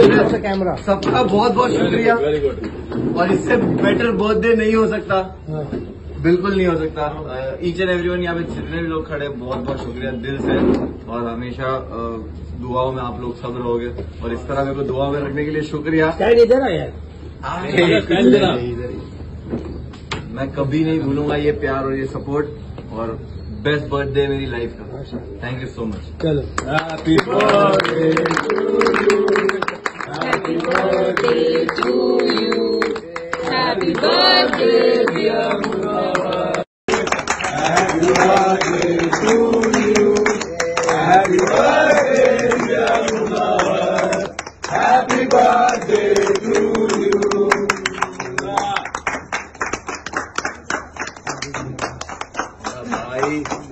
Camera सबका बहुत बहुत शुक्रिया। वेरी गुड और इससे बेटर बर्थडे नहीं हो सकता। हाँ। बिल्कुल नहीं हो सकता। ईच एंड एवरीवन यहाँ पे जितने भी लोग खड़े बहुत बहुत शुक्रिया दिल से। और हमेशा दुआओं में आप लोग सब रहोगे और इस तरह मेरे को दुआ में रखने के लिए शुक्रिया। इधर आ यार। मैं कभी नहीं भूलूँगा ये प्यार और ये सपोर्ट और बेस्ट बर्थडे मेरी लाइफ का। थैंक यू सो मच चलो। Happy birthday Happy birthday to you. Happy birthday, dear Murad. Happy birthday to you. Happy birthday, dear Murad. Happy birthday to you. Bye.